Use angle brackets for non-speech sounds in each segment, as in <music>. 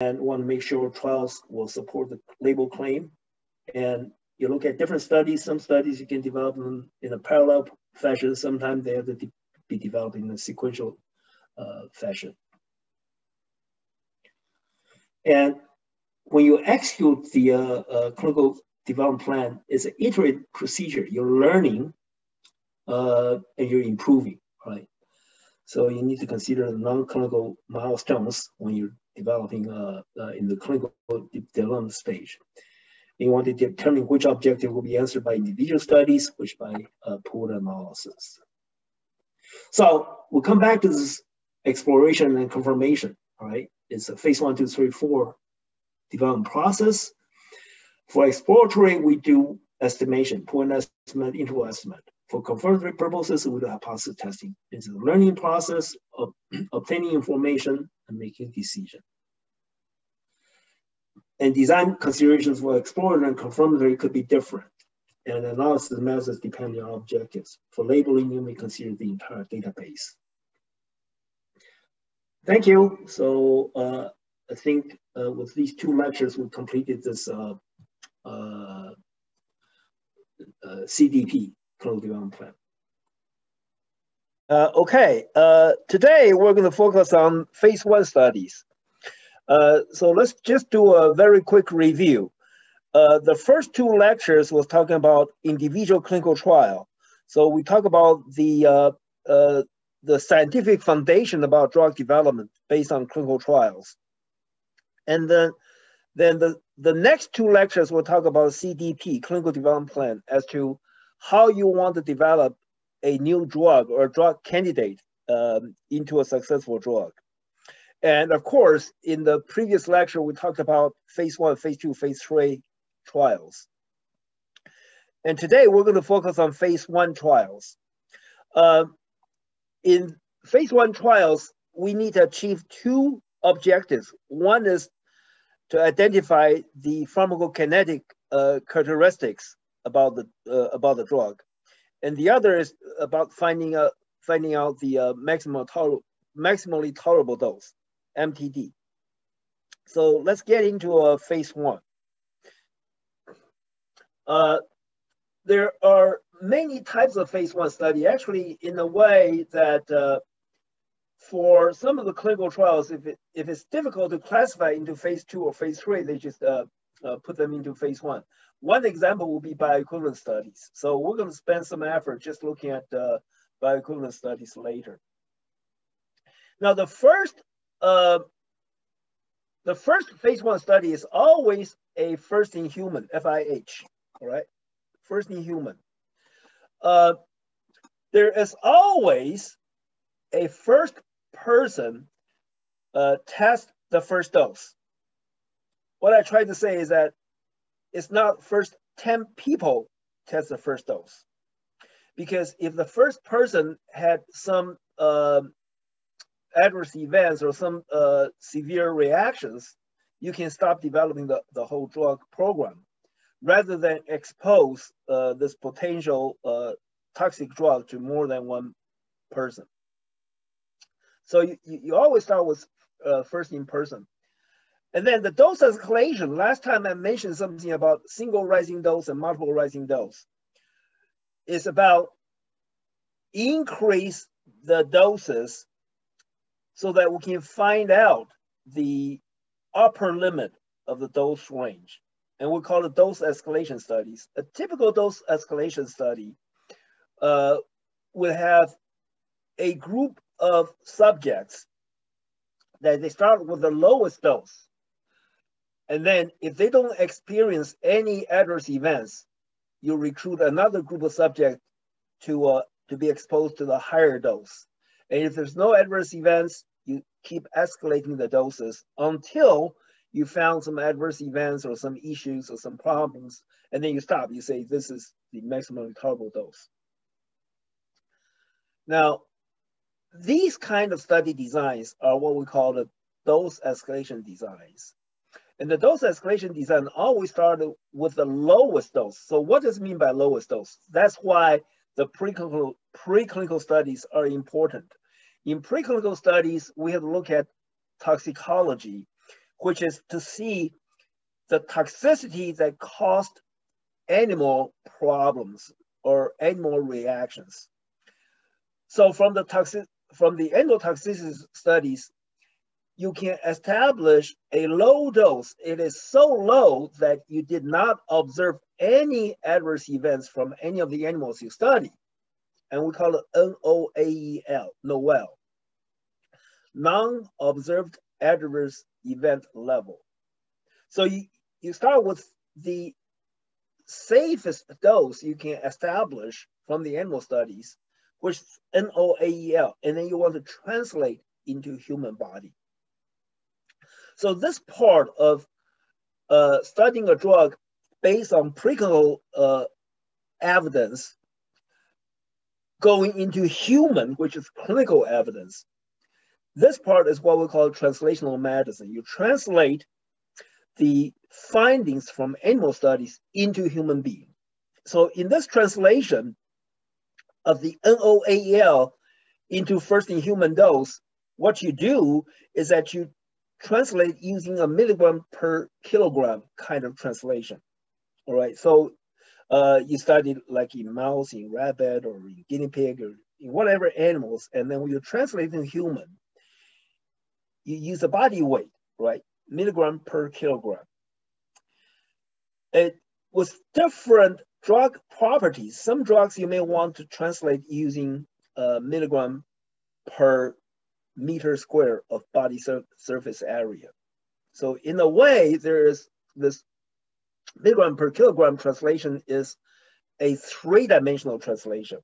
and want to make sure trials will support the label claim. And you look at different studies. Some studies you can develop them in a parallel fashion. Sometimes they have to de be developed in a sequential uh, fashion. And when you execute the uh, uh, clinical development plan, it's an iterative procedure. You're learning uh, and you're improving, right? So you need to consider the non-clinical milestones when you're developing uh, uh, in the clinical development stage. You want to determine which objective will be answered by individual studies, which by uh, pooled analysis. So we'll come back to this exploration and confirmation, all right? It's a phase one, two, three, four development process. For exploratory, we do estimation, point estimate, interval estimate. For confirmatory purposes, we do hypothesis testing. It's the learning process of <clears throat> obtaining information and making decision. And design considerations for exploratory and confirmatory could be different. And analysis methods depending on objectives. For labeling, you may consider the entire database. Thank you. So uh, I think uh, with these two lectures, we completed this uh, uh, uh CDP, Clinical Development Plan. Uh, okay, uh, today we're going to focus on phase one studies. Uh, so let's just do a very quick review. Uh, the first two lectures was talking about individual clinical trial. So we talk about the the scientific foundation about drug development based on clinical trials. And then, then the, the next two lectures will talk about CDP, clinical development plan, as to how you want to develop a new drug or drug candidate um, into a successful drug. And of course, in the previous lecture, we talked about phase one, phase two, phase three trials. And today we're going to focus on phase one trials. Uh, in phase one trials, we need to achieve two objectives. One is to identify the pharmacokinetic uh, characteristics about the uh, about the drug, and the other is about finding out finding out the uh, maximal toler maximally tolerable dose, MTD. So let's get into a uh, phase one. Uh, there are many types of phase one study, actually in a way that uh, for some of the clinical trials, if, it, if it's difficult to classify into phase two or phase three, they just uh, put them into phase one. One example will be bioequivalent studies. So we're going to spend some effort just looking at uh, bioequivalent studies later. Now the first, uh, the first phase one study is always a first in human, FIH, all right? First in human uh, there is always a first person uh, test the first dose. What I tried to say is that it's not first 10 people test the first dose. Because if the first person had some uh, adverse events or some uh, severe reactions, you can stop developing the, the whole drug program rather than expose uh, this potential uh, toxic drug to more than one person. So you, you always start with uh, first in person. And then the dose escalation, last time I mentioned something about single rising dose and multiple rising dose. It's about increase the doses so that we can find out the upper limit of the dose range and we call it dose escalation studies. A typical dose escalation study uh, will have a group of subjects that they start with the lowest dose. And then if they don't experience any adverse events, you recruit another group of subjects to, uh, to be exposed to the higher dose. And if there's no adverse events, you keep escalating the doses until you found some adverse events or some issues or some problems, and then you stop. You say, this is the maximum tolerable dose. Now, these kind of study designs are what we call the dose escalation designs. And the dose escalation design always started with the lowest dose. So what does it mean by lowest dose? That's why the preclinical, preclinical studies are important. In preclinical studies, we have to look at toxicology which is to see the toxicity that caused animal problems or animal reactions. So from the toxic from the endotoxicity studies, you can establish a low dose. It is so low that you did not observe any adverse events from any of the animals you study. And we call it NOAEL, NOEL, non-observed adverse event level. So you, you start with the safest dose you can establish from the animal studies, which is NOAEL, and then you want to translate into human body. So this part of uh, studying a drug based on preclinical uh, evidence going into human, which is clinical evidence. This part is what we call translational medicine. You translate the findings from animal studies into human being. So in this translation of the NOAEL into first in human dose, what you do is that you translate using a milligram per kilogram kind of translation. All right, so uh, you study like in mouse, in rabbit, or in guinea pig, or in whatever animals, and then when you translate in human, you use the body weight, right? Milligram per kilogram. It with different drug properties. Some drugs you may want to translate using uh, milligram per meter square of body sur surface area. So in a way, there is this milligram per kilogram translation is a three-dimensional translation.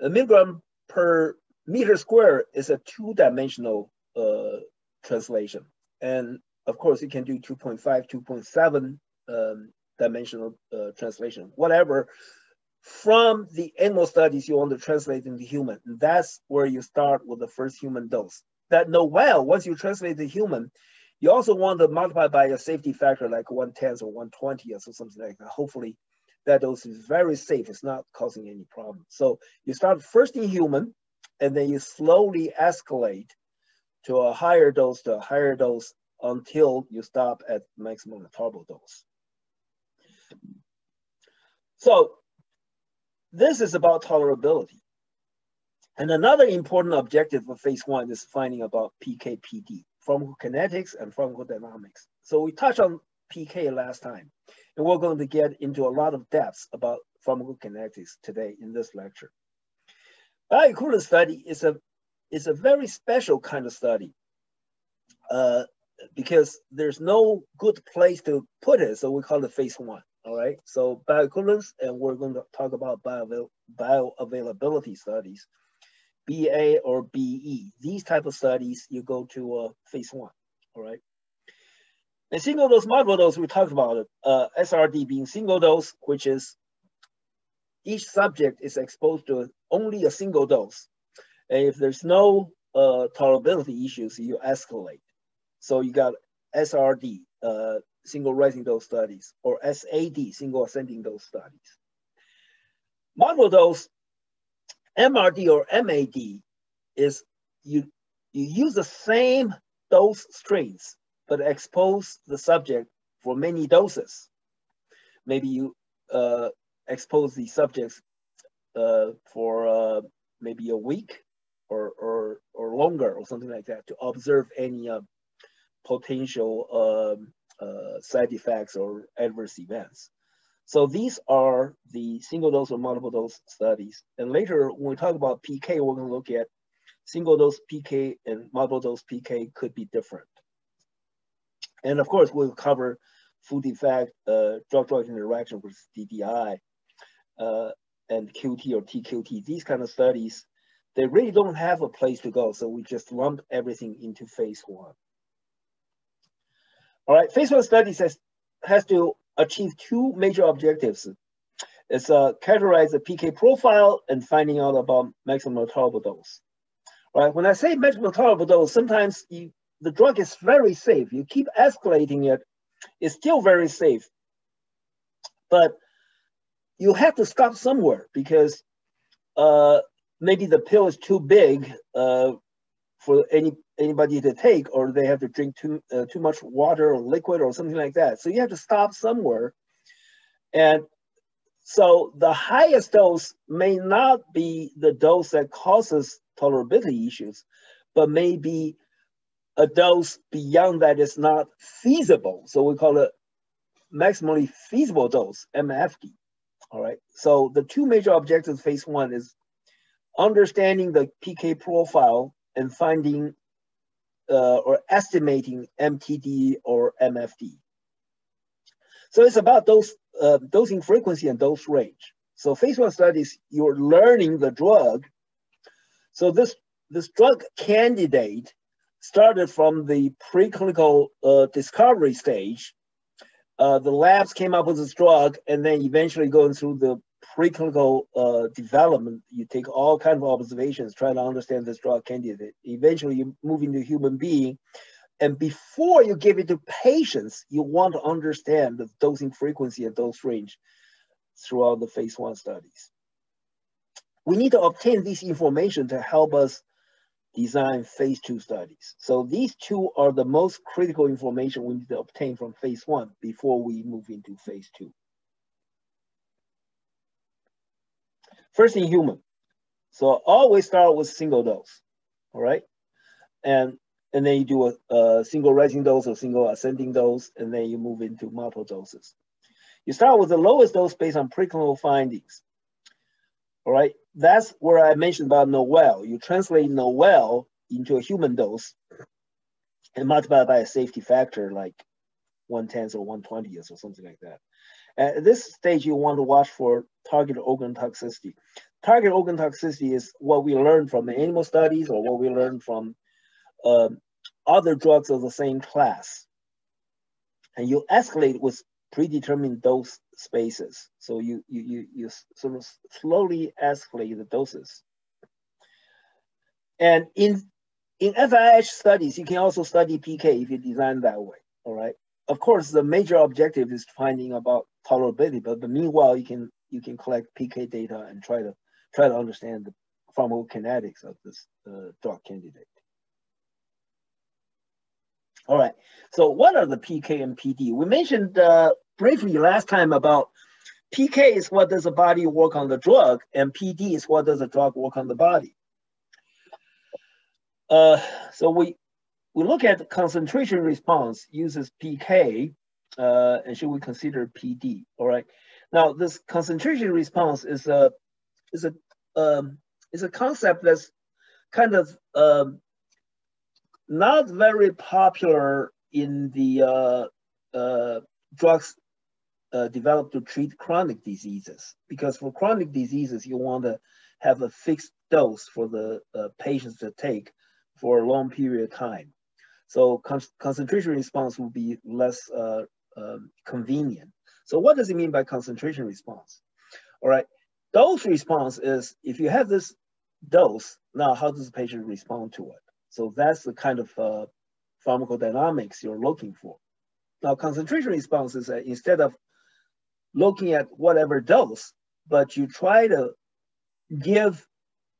A milligram per meter square is a two-dimensional uh, translation. And of course, you can do 2.5, 2.7 um, dimensional uh, translation, whatever. From the animal studies, you want to translate into human. And that's where you start with the first human dose. That NOAEL, once you translate the human, you also want to multiply by a safety factor like 110 or 120 or something like that. Hopefully that dose is very safe. It's not causing any problem. So you start first in human, and then you slowly escalate to a higher dose to a higher dose until you stop at maximum tolerable dose. So this is about tolerability. And another important objective of phase one is finding about PK/PD pharmacokinetics and pharmacodynamics. So we touched on PK last time, and we're going to get into a lot of depths about pharmacokinetics today in this lecture. Bioequivalence study is a, is a very special kind of study uh, because there's no good place to put it, so we call it phase one, all right? So bioequivalence, and we're going to talk about bio, bioavailability studies. BA or BE. These type of studies, you go to uh, phase one, all right? And single dose, multiple dose, we talked about it. Uh, SRD being single dose, which is each subject is exposed to only a single dose. And if there's no uh, tolerability issues, you escalate. So you got SRD, uh, single rising dose studies, or SAD, single ascending dose studies. Multiple dose, MRD or MAD is you, you use the same dose strengths, but expose the subject for many doses. Maybe you uh, expose the subjects uh, for uh, maybe a week or, or, or longer or something like that to observe any uh, potential um, uh, side effects or adverse events. So these are the single dose or multiple dose studies. And later, when we talk about PK, we're going to look at single dose PK and multiple dose PK could be different. And of course, we'll cover food effect, uh, drug-drug interaction with DDI, uh, and QT or TQT. These kind of studies, they really don't have a place to go. So we just lump everything into phase one. All right, phase one studies has, has to achieve two major objectives. It's uh, characterize the PK profile and finding out about maximum tolerable dose. Right? When I say maximum tolerable dose, sometimes you, the drug is very safe. You keep escalating it, it's still very safe. But you have to stop somewhere because uh, maybe the pill is too big uh, for any anybody to take, or they have to drink too uh, too much water or liquid or something like that. So you have to stop somewhere, and so the highest dose may not be the dose that causes tolerability issues, but maybe a dose beyond that is not feasible. So we call it maximally feasible dose, MFD. All right. So the two major objectives phase one is understanding the PK profile and finding uh, or estimating MTD or MFD. So it's about those uh, dosing frequency and dose range. So phase one studies, you're learning the drug. So this, this drug candidate started from the preclinical uh, discovery stage. Uh, the labs came up with this drug and then eventually going through the preclinical uh, development, you take all kinds of observations, try to understand this drug candidate. Eventually, you move into human being, and before you give it to patients, you want to understand the dosing frequency and dose range throughout the phase one studies. We need to obtain this information to help us design phase two studies. So these two are the most critical information we need to obtain from phase one before we move into phase two. First in human. So always start with single dose, all right? And and then you do a, a, single rising dose or single ascending dose, and then you move into multiple doses. You start with the lowest dose based on preclinical findings. All right, that's where I mentioned about NOEL. You translate NOEL into a human dose and multiply by a safety factor like one tenth or one twentieth or something like that. At this stage, you want to watch for target organ toxicity. Target organ toxicity is what we learned from the animal studies or what we learned from um, other drugs of the same class. And you escalate with predetermined dose spaces. So you, you, you, you sort of slowly escalate the doses. And in, in FIH studies, you can also study PK if you design that way, all right? Of course, the major objective is finding about tolerability, but, but meanwhile, you can you can collect PK data and try to try to understand the pharmacokinetics of this uh, drug candidate. All right. So what are the PK and PD? We mentioned uh, briefly last time about PK is what does the body work on the drug, and PD is what does the drug work on the body. Uh, so we we look at concentration response uses PK, uh, and should we consider PD? All right. Now this concentration response is a is a um, is a concept that's kind of um, not very popular in the uh, uh, drugs uh, developed to treat chronic diseases. Because for chronic diseases, you want to have a fixed dose for the uh, patients to take for a long period of time. So con concentration response will be less uh, um, convenient. So what does it mean by concentration response? All right, dose response is if you have this dose, now how does the patient respond to it? So that's the kind of uh, pharmacodynamics you're looking for. Now, concentration response is that instead of looking at whatever dose, but you try to give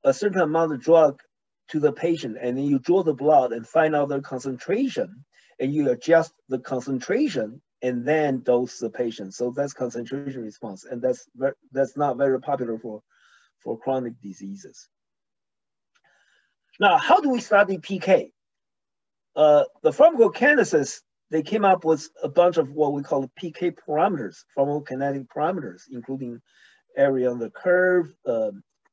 a certain amount of drug to the patient and then you draw the blood and find out the concentration and you adjust the concentration and then dose the patient. So that's concentration response. And that's, that's not very popular for, for chronic diseases. Now, how do we study PK? Uh, the pharmacokinetics, they came up with a bunch of what we call PK parameters, pharmacokinetic parameters, including area on the curve, uh,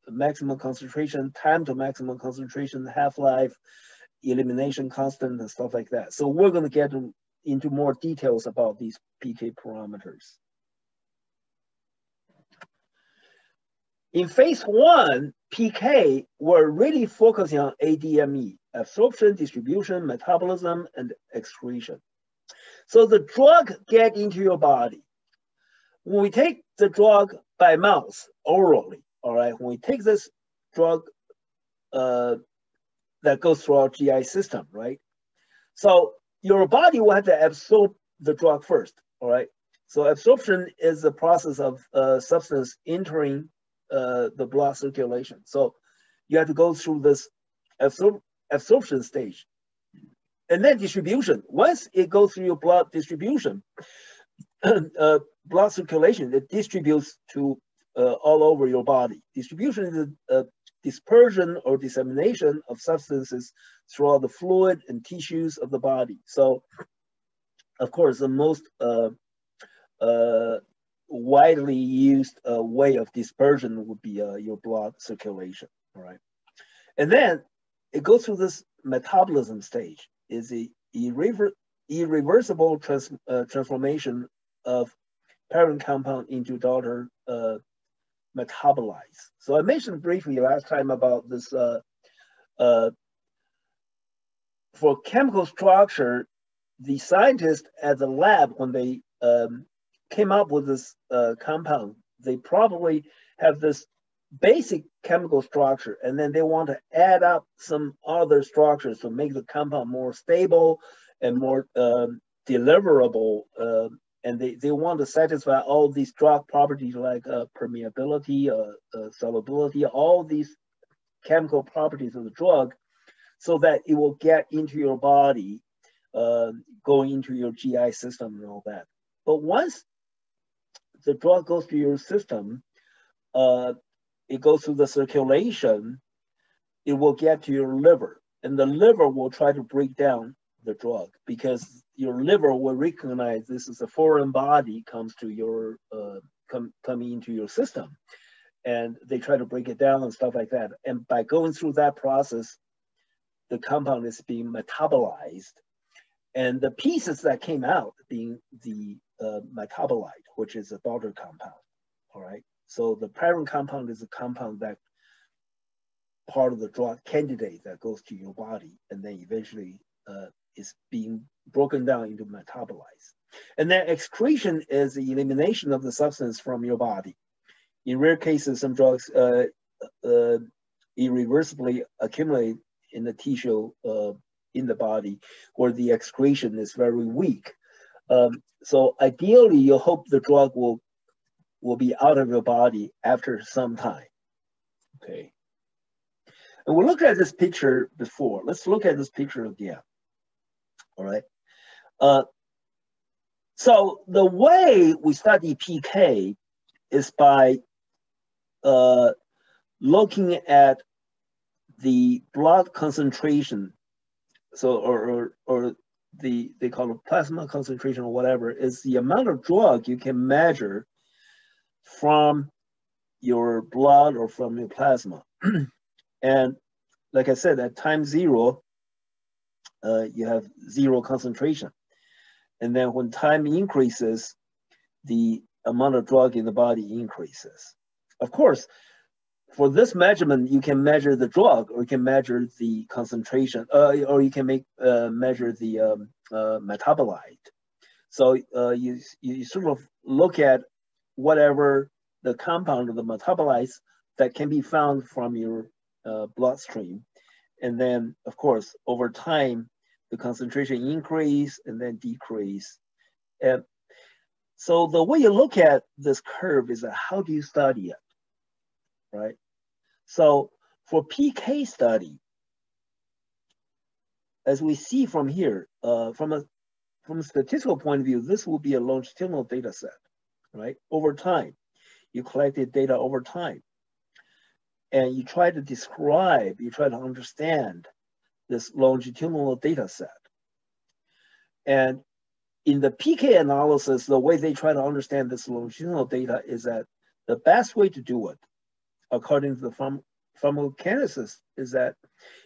maximum concentration, time to maximum concentration, half-life, elimination constant, and stuff like that. So we're going to get into more details about these PK parameters. In phase one, PK we're really focusing on ADME, absorption, distribution, metabolism, and excretion. So the drug get into your body. When we take the drug by mouth, orally, all right, when we take this drug uh, that goes through our GI system, right? So your body will have to absorb the drug first, all right? So absorption is the process of uh, substance entering uh, the blood circulation. So you have to go through this absor absorption stage. and then distribution. Once it goes through your blood distribution, <clears throat> uh, blood circulation, it distributes to uh, all over your body. Distribution is a, dispersion or dissemination of substances throughout the fluid and tissues of the body. So, of course, the most uh, uh widely used uh, way of dispersion would be uh, your blood circulation, right? And then it goes through this metabolism stage, is the irrever irreversible trans uh, transformation of parent compound into daughter metabolites. So I mentioned briefly last time about this uh, uh, for chemical structure, the scientists at the lab, when they um, came up with this uh, compound, they probably have this basic chemical structure, and then they want to add up some other structures to make the compound more stable and more um, deliverable. Uh, and they, they want to satisfy all these drug properties like uh, permeability, uh, uh, solubility, all these chemical properties of the drug so that it will get into your body, uh, going into your GI system and all that. But once the drug goes to your system, uh, it goes through the circulation, it will get to your liver, and the liver will try to break down the drug because your liver will recognize this is a foreign body comes to your uh, come coming into your system, and they try to break it down and stuff like that. And by going through that process, the compound is being metabolized, and the pieces that came out being the uh, metabolite, which is a daughter compound. All right. So the parent compound is a compound that part of the drug candidate that goes to your body and then eventually uh, is being broken down into metabolites. And then excretion is the elimination of the substance from your body. In rare cases, some drugs uh, uh, irreversibly accumulate in the tissue uh, in the body where the excretion is very weak. Um, so ideally, you hope the drug will will be out of your body after some time. Okay. And we looked at this picture before. Let's look at this picture again. All right. Uh, so the way we study PK is by uh, looking at the blood concentration. So, or, or, or the, they call it plasma concentration or whatever, is the amount of drug you can measure from your blood or from your plasma. <clears throat> and like I said, at time zero, uh, you have zero concentration. And then when time increases, the amount of drug in the body increases. Of course, for this measurement, you can measure the drug or you can measure the concentration, uh, or you can make uh, measure the um, uh, metabolite. So uh, you, you sort of look at whatever the compound of the metabolites that can be found from your uh, bloodstream. And then, of course, over time, the concentration increase and then decrease. And so the way you look at this curve is how do you study it, right? So for PK study, as we see from here, uh, from a from a statistical point of view, this will be a longitudinal data set right? Over time, you collected data over time. And you try to describe, you try to understand this longitudinal data set. And in the PK analysis, the way they try to understand this longitudinal data is that the best way to do it, according to the pharm pharmacokineticists, is that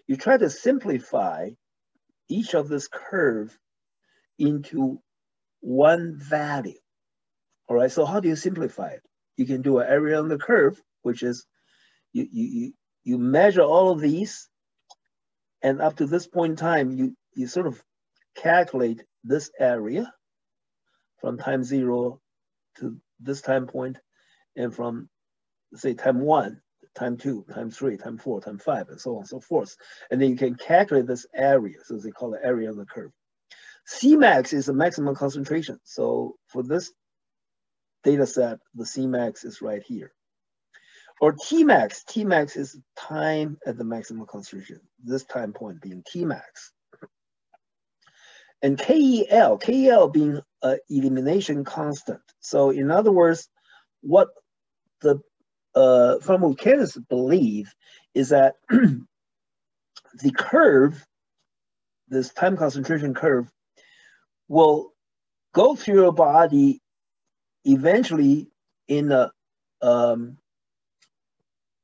you try to simplify each of this curve into one value. All right, so how do you simplify it? You can do an area on the curve, which is you, you, you measure all of these, and up to this point in time, you, you sort of calculate this area from time zero to this time point, and from say time one, time two, time three, time four, time five, and so on and so forth. And then you can calculate this area, so they call it area on the curve. Cmax is the maximum concentration. So for this data set, the Cmax is right here. Or Tmax, Tmax is time at the maximum concentration, this time point being Tmax. And KEL, KEL being an elimination constant. So in other words, what the uh, pharmacokinetics believe is that <clears throat> the curve, this time concentration curve, will go through your body eventually in a um,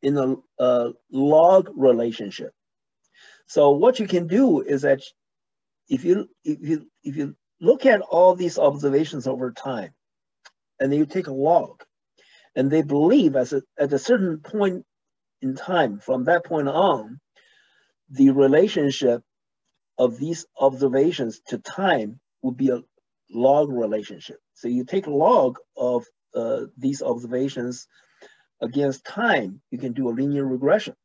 in a, a log relationship. So what you can do is that if you if you if you look at all these observations over time, and then you take a log, and they believe as a, at a certain point in time, from that point on, the relationship of these observations to time would be a log relationship. So you take log of uh, these observations against time, you can do a linear regression,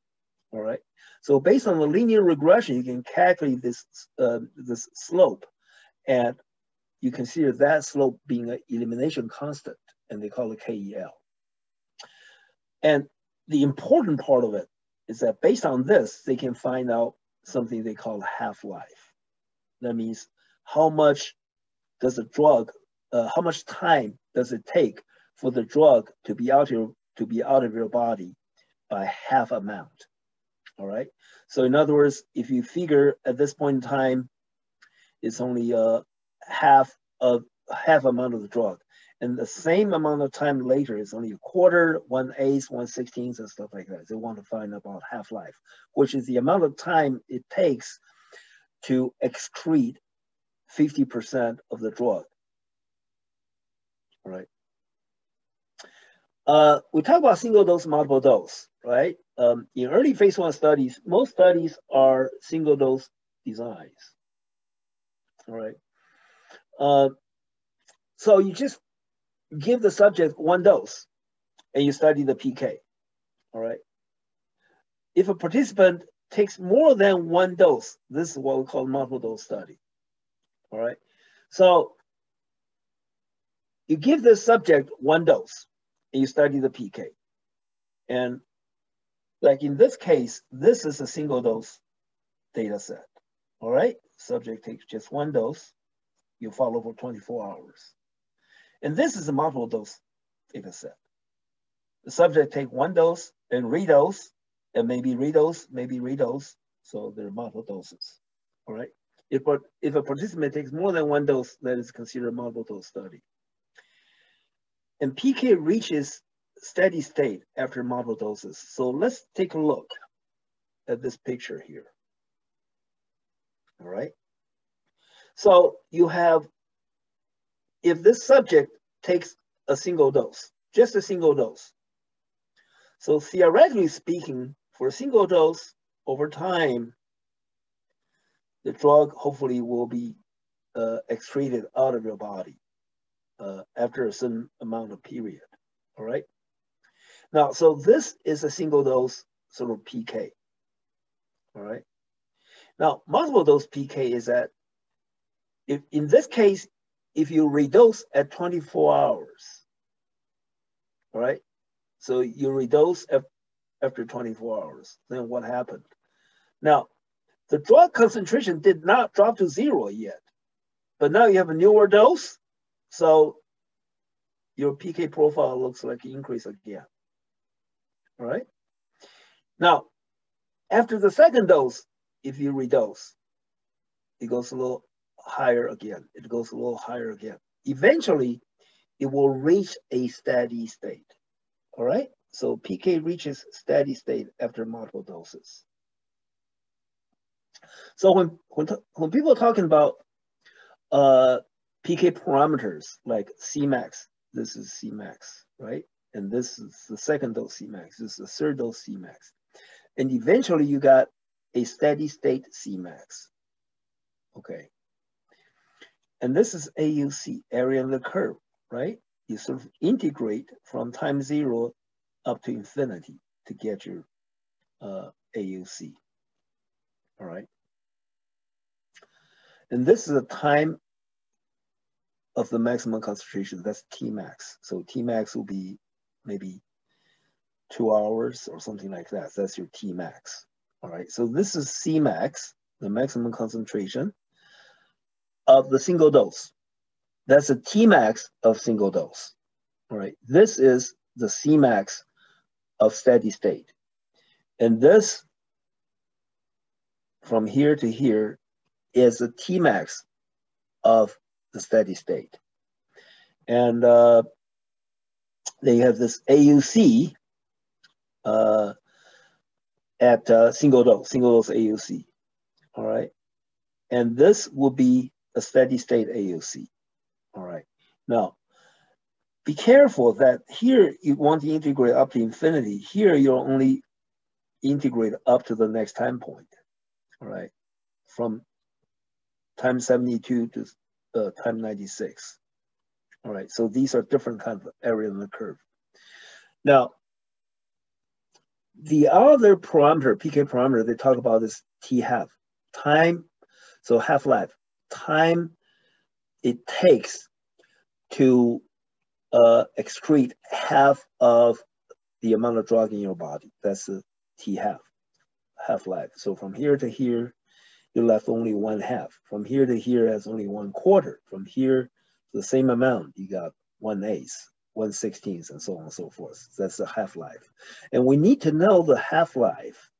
all right? So based on the linear regression, you can calculate this, uh, this slope and you consider that slope being an elimination constant and they call it KEL. And the important part of it is that based on this, they can find out something they call half-life. That means how much does a drug, uh, how much time does it take for the drug to be out your, to be out of your body by half amount, all right? So in other words, if you figure at this point in time, it's only uh, half of half amount of the drug, and the same amount of time later is only a quarter, one eighth, one sixteenth, and stuff like that. They want to find about half life, which is the amount of time it takes to excrete 50% of the drug. All right. Uh, we talk about single dose, multiple dose, right? Um, in early phase one studies, most studies are single dose designs. All right. Uh, so you just give the subject one dose and you study the PK. All right. If a participant takes more than one dose, this is what we call multiple dose study. All right. So you give the subject one dose and you study the PK. And like in this case, this is a single dose data set. All right. Subject takes just one dose. You follow for 24 hours. And this is a multiple dose data set. The subject take one dose and redose, and maybe redose, maybe redose. So there are multiple doses. All right. If, if a participant takes more than one dose, that is considered a multiple dose study. And PK reaches steady state after multiple doses. So let's take a look at this picture here. All right. So you have, if this subject takes a single dose, just a single dose. So theoretically speaking, for a single dose over time, the drug hopefully will be uh, excreted out of your body uh, after a certain amount of period, all right? Now, so this is a single dose sort of PK, all right? Now, multiple dose PK is that if in this case, if you redose at 24 hours, all right? So you redose after 24 hours, then what happened? Now, the drug concentration did not drop to zero yet, but now you have a newer dose, so your PK profile looks like increase again. All right. Now, after the second dose, if you redose, it goes a little higher again. It goes a little higher again. Eventually, it will reach a steady state. All right. So PK reaches steady state after multiple doses. So when when, when people are talking about uh, PK parameters like Cmax, this is Cmax, right? And this is the second dose Cmax, this is the third dose Cmax. And eventually you got a steady state Cmax, okay? And this is AUC, area under the curve, right? You sort of integrate from time zero up to infinity to get your uh, AUC, all right? And this is the time of the maximum concentration, that's Tmax. So Tmax will be maybe two hours or something like that. That's your Tmax. All right, so this is Cmax, the maximum concentration. of the single dose. That's the Tmax of single dose. All right, this is the Cmax of steady state. And this from here to here is the Tmax of the steady state. And uh, they have this AUC uh, at uh, single dose, single dose AUC. All right. And this will be a steady state AUC. All right. Now, be careful that here you want to integrate up to infinity. Here you'll only integrate up to the next time point. All right. From time 72 to uh, time 96. All right. So these are different kinds of area in the curve. Now, the other parameter, PK parameter, they talk about is T half, time, so half-life, time it takes to uh, excrete half of the amount of drug in your body. That's the T half, half-life. So from here to here, you left only one half. From here to here, has only one quarter. From here, the same amount, you got one eighth. 1 16th and so on and so forth. That's the half-life. And we need to know the half-life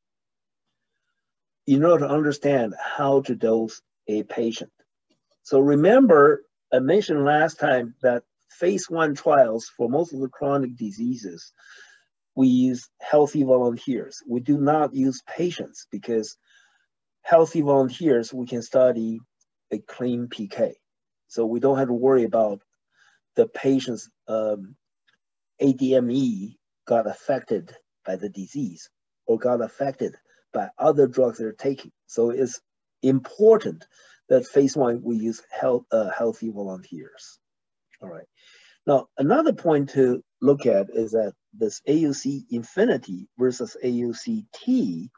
in order to understand how to dose a patient. So remember, I mentioned last time that phase one trials for most of the chronic diseases, we use healthy volunteers. We do not use patients because healthy volunteers, we can study a clean PK. So we don't have to worry about the patient's um, ADME got affected by the disease or got affected by other drugs they're taking. So it's important that phase one we use health, uh, healthy volunteers. All right. Now, another point to look at is that this AUC infinity versus AUC T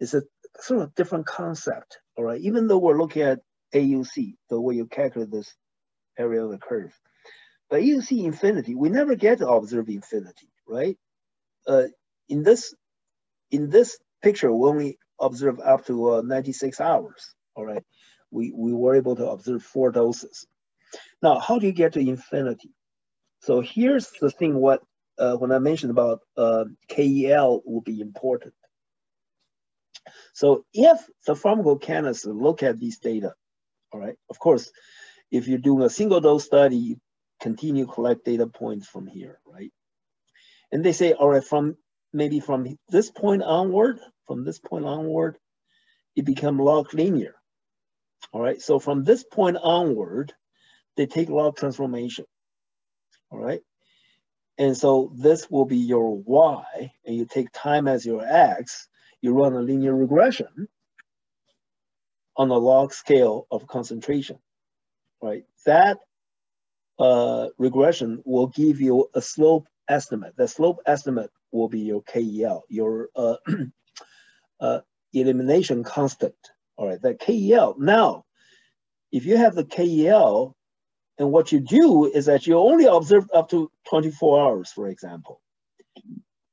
is a sort of different concept. All right. Even though we're looking at AUC, the way you calculate this area of the curve, but you see infinity, we never get to observe infinity, right? Uh, in this in this picture, we only observe up to uh, 96 hours, all right? We, we were able to observe four doses. Now, how do you get to infinity? So here's the thing, what uh, when I mentioned about uh, KEL will be important. So if the pharmacokinetics look at these data, all right, of course, if you're doing a single dose study, continue collect data points from here, right? And they say, all right, from maybe from this point onward, from this point onward, it become log linear. All right, so from this point onward, they take log transformation. All right. And so this will be your y, and you take time as your x, you run a linear regression on a log scale of concentration, right? That uh, regression will give you a slope estimate. The slope estimate will be your KEL, your uh, <clears throat> uh, elimination constant. All right, that KEL. Now, if you have the KEL, and what you do is that you only observe up to 24 hours, for example.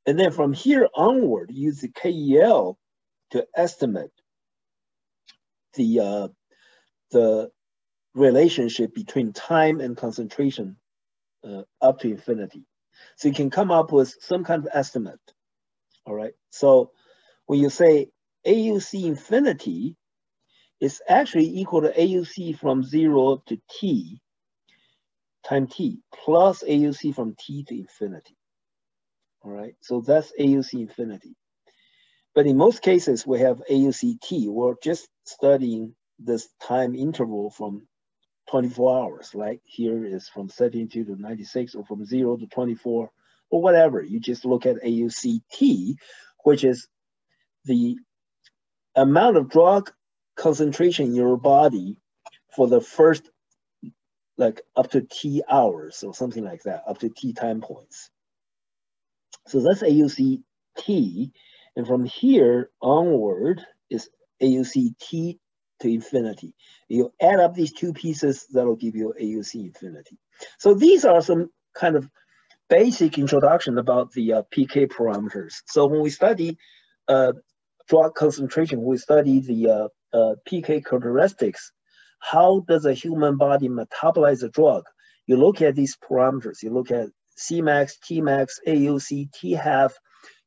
And then from here onward, use the KEL to estimate the uh, the relationship between time and concentration uh, up to infinity. So you can come up with some kind of estimate. All right. So when you say AUC infinity is actually equal to AUC from zero to T time T plus AUC from T to infinity. All right. So that's AUC infinity. But in most cases, we have AUC T. We're just studying this time interval from 24 hours, like here is from 72 to 96 or from zero to 24 or whatever. You just look at AUCT, which is the amount of drug concentration in your body for the first like up to T hours or something like that, up to T time points. So that's AUCT. And from here onward is AUCT to infinity. You add up these two pieces, that'll give you AUC infinity. So these are some kind of basic introduction about the uh, PK parameters. So when we study uh, drug concentration, we study the uh, uh PK characteristics how does a human body metabolize a drug? You look at these parameters. You look at Cmax, Tmax, AUC, T-half,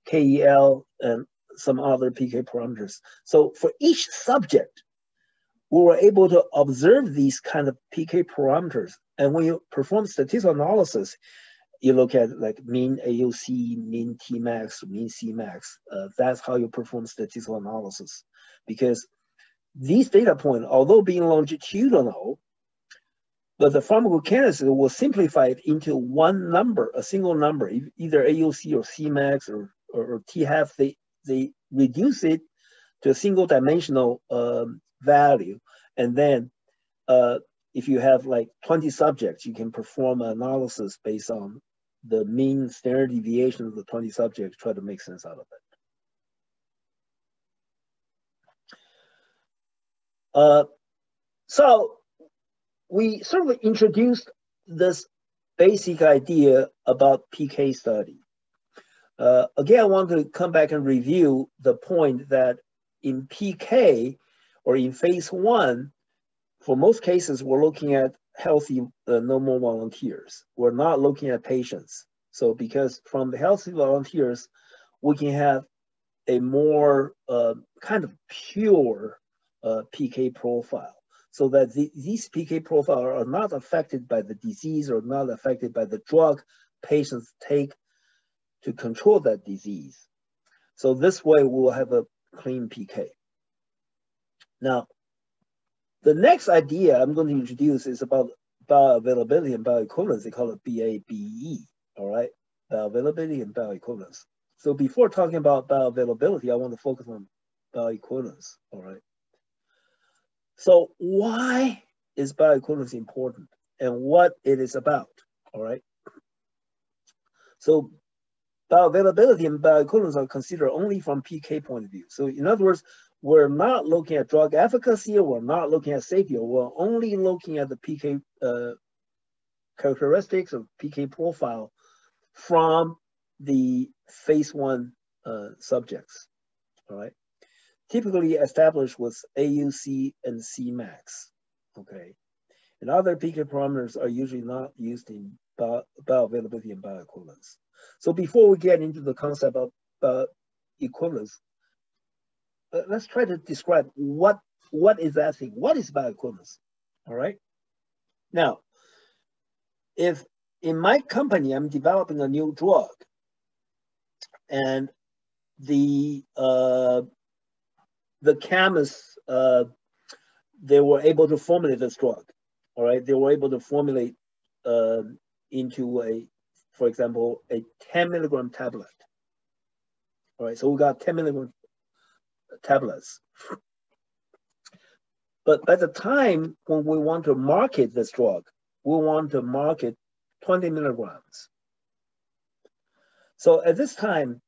KEL, and some other PK parameters. So for each subject, we were able to observe these kind of PK parameters. And when you perform statistical analysis, you look at like mean AUC, mean Tmax, mean Cmax. Uh, that's how you perform statistical analysis. Because these data points, although being longitudinal, but the pharmacokinetics will simplify it into one number, a single number, either AUC or Cmax or, or, or T-half. They, they reduce it to a single dimensional um, value. And then uh, if you have like 20 subjects, you can perform an analysis based on the mean standard deviation of the 20 subjects, try to make sense out of it. Uh, so we sort of introduced this basic idea about PK study. Uh, again, I want to come back and review the point that in PK or in phase one, for most cases, we're looking at healthy uh, normal volunteers. We're not looking at patients. So because from the healthy volunteers, we can have a more uh, kind of pure uh, PK profile so that the, these PK profiles are not affected by the disease or not affected by the drug patients take to control that disease. So this way we'll have a clean PK. Now, the next idea I'm going to introduce is about bioavailability and bioequivalence. They call it BABE, all right? Bioavailability and bioequivalence. So before talking about bioavailability, I want to focus on bioequivalence, all right? So why is bioequivalence important and what it is about, all right? So bioavailability and bioequivalence are considered only from PK point of view. So in other words, we're not looking at drug efficacy or we're not looking at safety, or we're only looking at the PK uh, characteristics of PK profile from the phase one uh, subjects, all right? Typically established with AUC and Cmax, okay? And other PK parameters are usually not used in bioavailability and bioequivalence. So before we get into the concept of equivalence, uh, let's try to describe what what is that thing? What is bioequivalence? All right. Now, if in my company I'm developing a new drug, and the uh, the chemists uh, they were able to formulate this drug. All right, they were able to formulate uh, into a, for example, a 10 milligram tablet. All right, so we got 10 milligram tablets. But by the time when we want to market this drug, we want to market 20 milligrams. So at this time,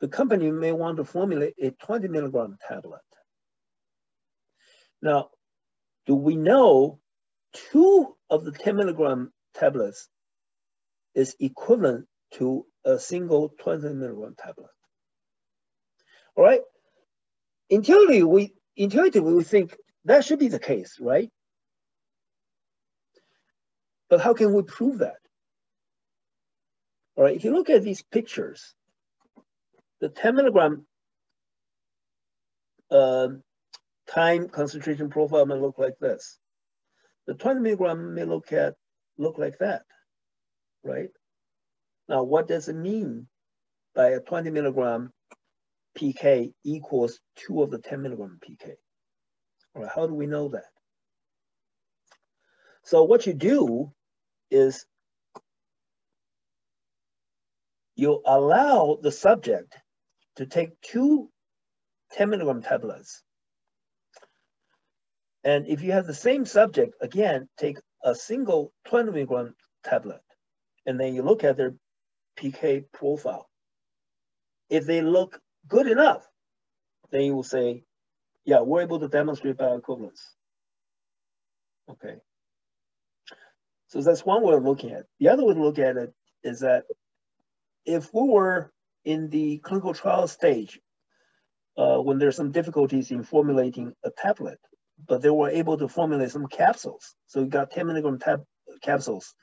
the company may want to formulate a 20 milligram tablet. Now, do we know two of the 10 milligram tablets is equivalent to a single 20 milligram tablet? All right, intuitively we intuitively we think that should be the case, right? But how can we prove that? All right, if you look at these pictures, the 10 milligram uh, time concentration profile may look like this. The 20 milligram may look at look like that, right? Now, what does it mean by a 20 milligram PK equals two of the 10 milligram PK. All right, how do we know that? So what you do is you allow the subject to take two 10 milligram tablets. And if you have the same subject, again, take a single 20 milligram tablet, and then you look at their PK profile. If they look good enough, then you will say, yeah, we're able to demonstrate bioequivalence. Okay. So that's one way of looking at it. The other way to look at it is that if we were in the clinical trial stage, uh, when there's some difficulties in formulating a tablet, but they were able to formulate some capsules. So you got 10 milligram tab capsules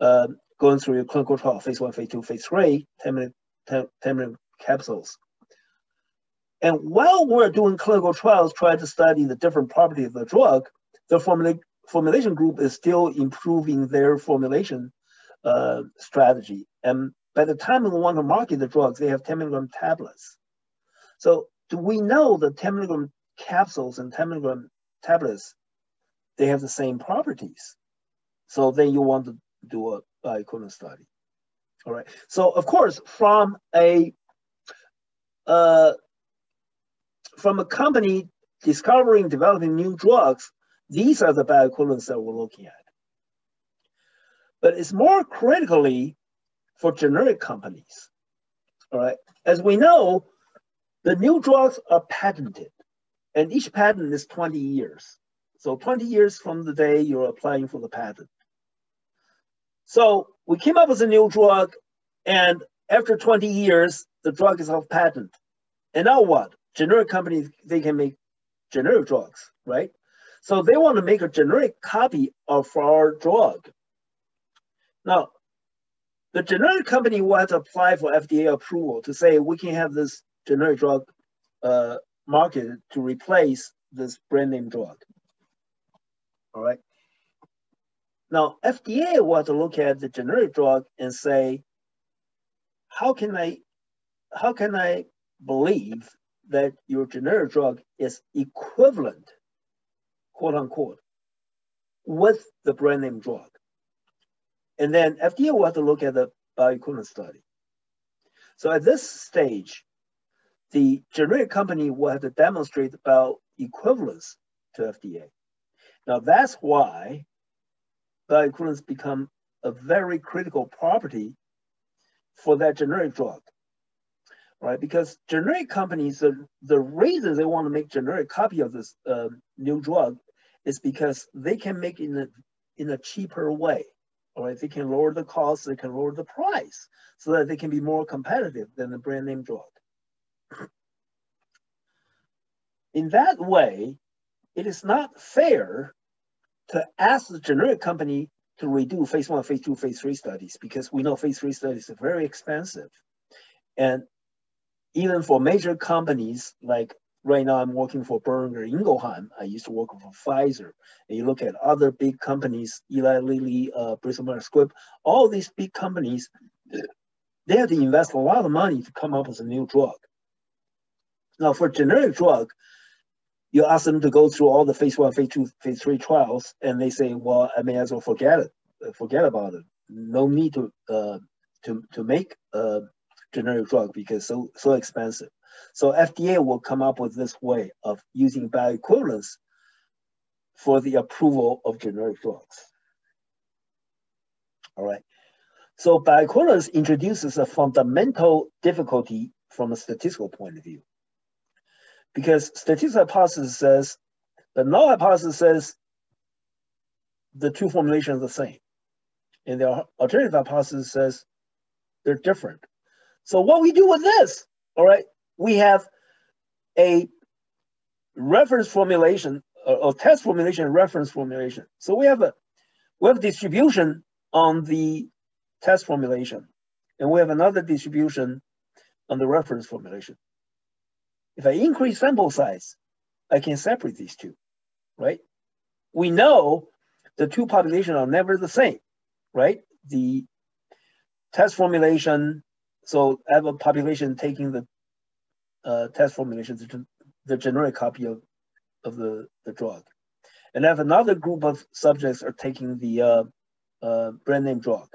uh, going through your clinical trial, phase one, phase two, phase three, 10 minute, 10, 10 minute capsules. And while we're doing clinical trials, trying to study the different property of the drug, the formula, formulation group is still improving their formulation uh, strategy. And by the time we want to market the drugs, they have 10 milligram tablets. So do we know the 10 milligram capsules and 10 milligram tablets, they have the same properties? So then you want to do a bioequivalent study. All right. So of course, from a uh, from a company discovering, developing new drugs, these are the bioequivalents that we're looking at. But it's more critically for generic companies. All right. As we know, the new drugs are patented, and each patent is 20 years. So 20 years from the day you're applying for the patent. So we came up with a new drug, and after 20 years, the drug is off patent. And now what? Generic companies, they can make generic drugs, right? So they want to make a generic copy of our drug. Now, the generic company will have to apply for FDA approval to say we can have this generic drug uh, marketed to replace this brand name drug. All right. Now, FDA have to look at the generic drug and say, how can I, how can I believe that your generic drug is equivalent, quote unquote, with the brand name drug? And then FDA have to look at the bioequivalent study. So at this stage, the generic company will have to demonstrate about equivalence to FDA. Now that's why bioequivalence become a very critical property for that generic drug, right? Because generic companies, the, the reason they want to make generic copy of this uh, new drug is because they can make it in a, in a cheaper way, right? They can lower the cost, they can lower the price so that they can be more competitive than the brand name drug. In that way, it is not fair to ask the generic company to redo phase one, phase two, phase three studies because we know phase three studies are very expensive. And even for major companies, like right now I'm working for Boehringer Ingelheim, I used to work for Pfizer. And you look at other big companies, Eli Lilly, uh, Bristol Myers Squibb, all these big companies, they have to invest a lot of money to come up with a new drug. Now for generic drug, you ask them to go through all the phase one, phase two, phase three trials, and they say, well, I may as well forget it, uh, forget about it. No need to uh, to to make a generic drug because so so expensive. So FDA will come up with this way of using bioequivalence for the approval of generic drugs. All right. So bioequivalence introduces a fundamental difficulty from a statistical point of view because statistical hypothesis says, the null hypothesis says the two formulations are the same. And the alternative hypothesis says they're different. So what we do with this, all right, we have a reference formulation or, test formulation reference formulation. So we have a we have distribution on the test formulation, and we have another distribution on the reference formulation. If I increase sample size, I can separate these two, right? We know the two populations are never the same, right? The test formulation, so I have a population taking the uh, test formulation, the, the generic copy of, of the, the drug. And I have another group of subjects are taking the uh, uh, brand name drug.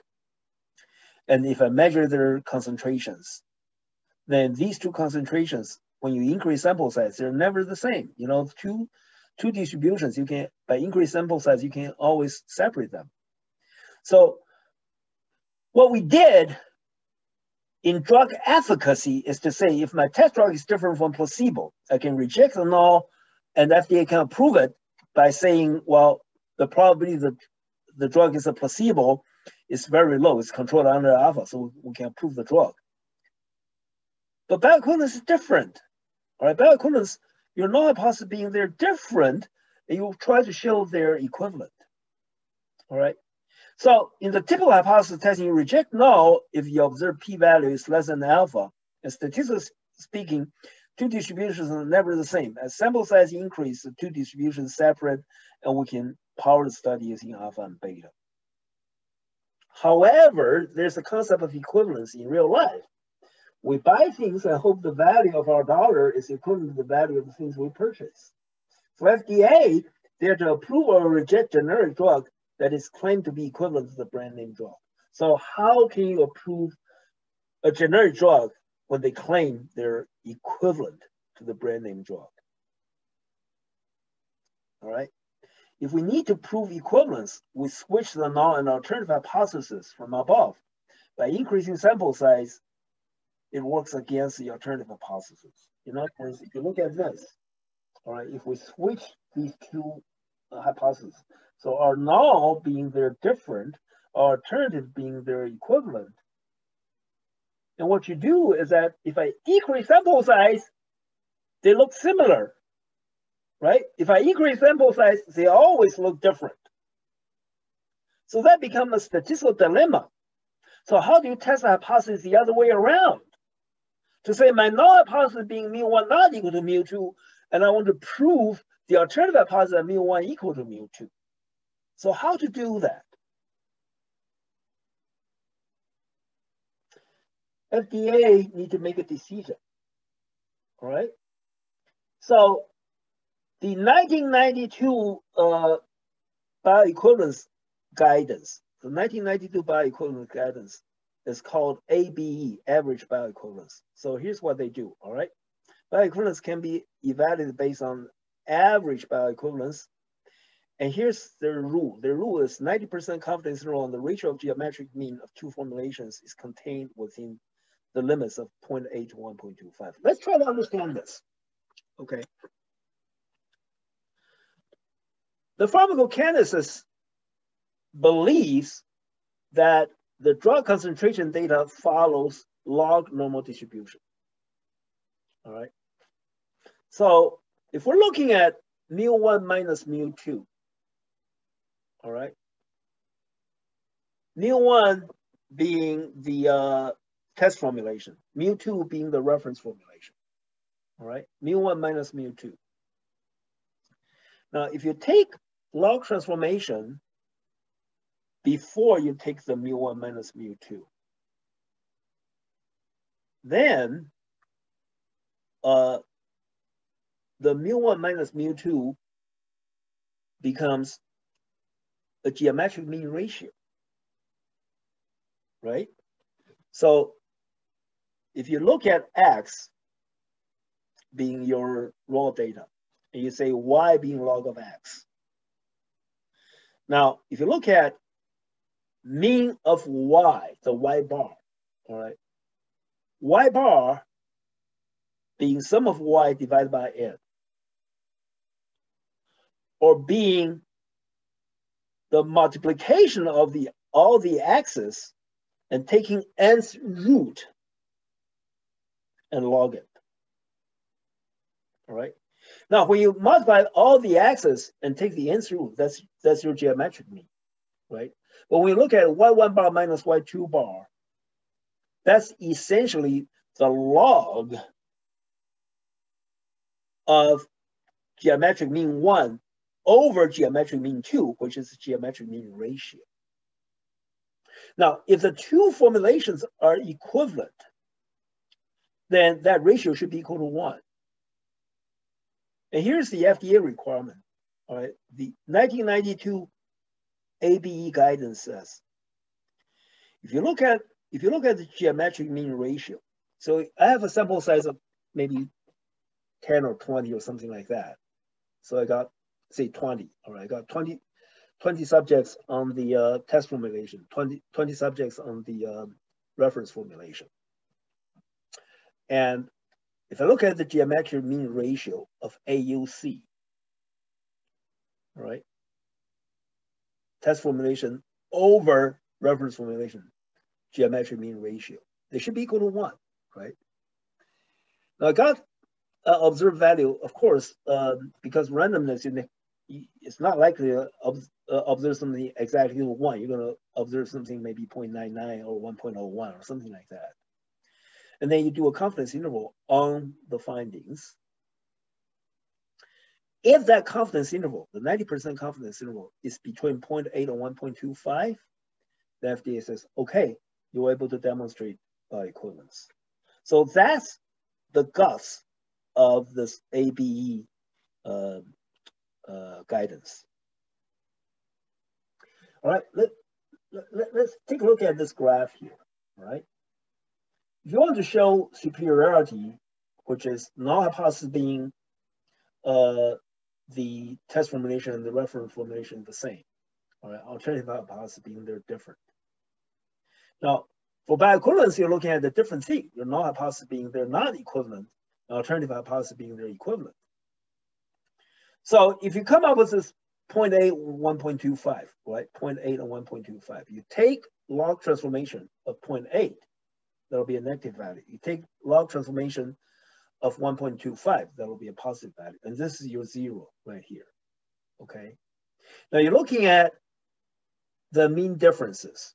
And if I measure their concentrations, then these two concentrations when you increase sample size, they're never the same. You know, two two distributions, you can by increase sample size, you can always separate them. So what we did in drug efficacy is to say if my test drug is different from placebo, I can reject the null and FDA can approve it by saying, well, the probability that the drug is a placebo is very low. It's controlled under alpha, so we can approve the drug. But bioequivalence is different. All right, bioequivalence, your null hypothesis being they're different and you try to show their equivalent. All right. So in the typical hypothesis testing, you reject null if you observe p-value is less than alpha. And statistically speaking, two distributions are never the same. As sample size increase, the two distributions separate, and we can power the study using alpha and beta. However, there's a concept of equivalence in real life. We buy things and hope the value of our dollar is equivalent to the value of the things we purchase. For FDA, they're to approve or reject generic drug that is claimed to be equivalent to the brand name drug. So how can you approve a generic drug when they claim they're equivalent to the brand name drug? All right. If we need to prove equivalence, we switch the null and alternative hypothesis from above. By increasing sample size, it works against the alternative hypothesis. In other words, if you look at this, all right, if we switch these two uh, hypotheses, so our null being they're different, our alternative being their equivalent, and what you do is that if I increase sample size, they look similar right? If I increase sample size, they always look different. So that becomes a statistical dilemma. So how do you test the hypothesis the other way around? To say my null hypothesis being mu1 not equal to mu2, and I want to prove the alternative hypothesis of mu1 equal to mu2. So how to do that? FDA need to make a decision, all right? So the 1992 uh, bioequivalence guidance, the 1992 bioequivalence guidance is called ABE, average bioequivalence. So here's what they do, all right? Bioequivalence can be evaluated based on average bioequivalence. And here's their rule. Their rule is 90% confidence interval on the ratio of geometric mean of two formulations is contained within the limits of 0.8 to 1.25. Let's try to understand this, okay? The pharmacokineticist believes that the drug concentration data follows log normal distribution. All right. So if we're looking at mu1 minus mu2, all right, mu1 being the uh, test formulation, mu2 being the reference formulation, all right, mu1 minus mu2. Now, if you take log transformation before you take the mu1 minus mu2. Then uh, the mu1 minus mu2 becomes a geometric mean ratio, right? So if you look at x being your raw data, and you say y being log of x, now, if you look at mean of y, the y bar, all right, y bar being sum of y divided by n, or being the multiplication of the all the x's and taking n's root and log it. All right. Now, when you multiply all the x's and take the nth root, that's that's your geometric mean, right? When we look at y1 bar minus y2 bar, that's essentially the log of geometric mean one over geometric mean two, which is geometric mean ratio. Now, if the two formulations are equivalent, then that ratio should be equal to one. And here's the FDA requirement. All right, the 1992 ABE guidance says, if you look at if you look at the geometric mean ratio, so I have a sample size of maybe 10 or 20 or something like that. So I got say 20. All right, I got 20, 20 subjects on the uh, test formulation, 20, 20 subjects on the um, reference formulation. And if I look at the geometric mean ratio of AUC, right, test formulation over reference formulation, geometric mean ratio, they should be equal to one, right? Now I got uh, observed value, of course, um, because randomness in the it's not likely to ob uh, observe something exactly one. You're going to observe something maybe 0.99 or 1.01 or something like that. And then you do a confidence interval on the findings. If that confidence interval, the 90% confidence interval, is between 0.8 and 1.25, the FDA says, okay, you're able to demonstrate equivalence. So that's the guts of this ABE uh, uh, guidance. All right, let, let, let's take a look at this graph here, all right? If you want to show superiority, which is null hypothesis being uh, the test formulation and the reference formulation the same, all right, alternative hypothesis being they're different. Now, for bioequivalence, you're looking at the different thing. Your null hypothesis being they're not equivalent, alternative hypothesis being they're equivalent. So if you come up with this 0.8, 1.25, right? 0.8 and 1.25, you take log transformation of 0.8, that'll be a negative value. You take log transformation of 1.25, that will be a positive value. And this is your zero right here, okay? Now you're looking at the mean differences